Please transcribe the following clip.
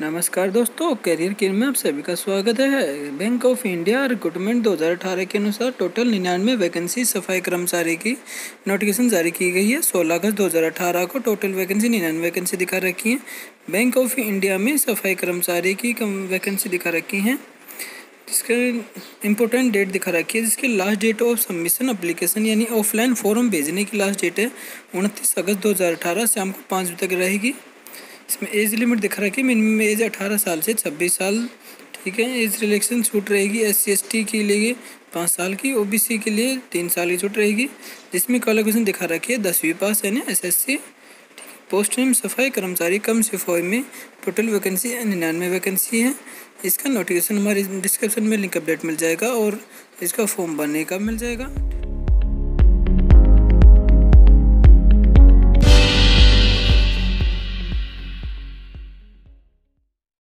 नमस्कार दोस्तों करियर किन में आप सभी का स्वागत है। बैंक ऑफ़ इंडिया रिक्रूटमेंट 2018 के अनुसार टोटल निन्यानवे वैकेंसी सफ़ाई कर्मचारी की नोटिफिकेशन जारी की गई है। 16 अगस्त 2018 को टोटल वैकेंसी निन्यानवे वैकेंसी दिखा रखी है। बैंक ऑफ़ इंडिया में सफ़ाई कर्मचारी की कम वैकेंसी दिखा रखी है। जिसका इम्पोर्टेंट डेट दिखा रखी है, जिसकी last date of submission application यानी ऑफलाइन फॉर्म भेजने की लास्ट डेट है। उनतीस अगस्त दो शाम को पाँच बजे तक रहेगी। इसमें एज लिमिट दिख रहा है मिनिमम एज अठारह साल से छब्बीस साल, ठीक है? एज रिलेक्शन छूट रहेगी एस सी के लिए पाँच साल की ओ बी सी के लिए तीन साल की छूट रहेगी। जिसमें क्वालिफिकेशन दिखा रखी है, दसवीं पास यानी S S C post name सफ़ाई कर्मचारी कम सिफाई में टोटल वैकेंसी निन्यानवे वैकेंसी है। इसका नोटिफिकेशन हमारे डिस्क्रिप्शन में लिंक अपडेट मिल जाएगा और इसका फॉर्म भरने का मिल जाएगा।